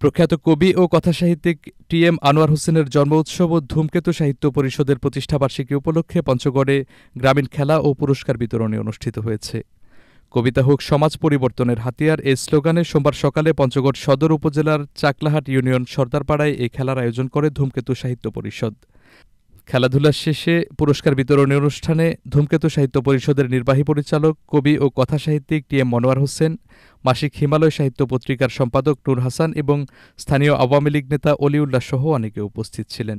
প্রখ্যাত কবি ও কথাসাহিত্যিক টি এম আনোয়ার হোসেনের জন্ম উৎসব ও ধূমকেতু সাহিত্য পরিষদের প্রতিষ্ঠাবার্ষিকী উপলক্ষে পঞ্চগড়ে গ্রামীণ খেলা ও পুরস্কার বিতরণী অনুষ্ঠিত হয়েছে। কবিতা হোক সমাজ পরিবর্তনের হাতিয়ার এই স্লোগানে সোমবার সকালে পঞ্চগড় সদর উপজেলার চাকলাহাট ইউনিয়ন সর্দারপাড়ায় এই খেলার আয়োজন করে ধূমকেতু সাহিত্য পরিষদ। খেলাধুলার শেষে পুরস্কার বিতরণী অনুষ্ঠানে ধূমকেতু সাহিত্য পরিষদের নির্বাহী পরিচালক, কবি ও কথাসাহিত্যিক টি এম মনোয়ার হোসেন, মাসিক হিমালয় সাহিত্য পত্রিকার সম্পাদক নূর হাসান এবং স্থানীয় আওয়ামী লীগ নেতা অলিউল্লাহ সহ অনেকে উপস্থিত ছিলেন।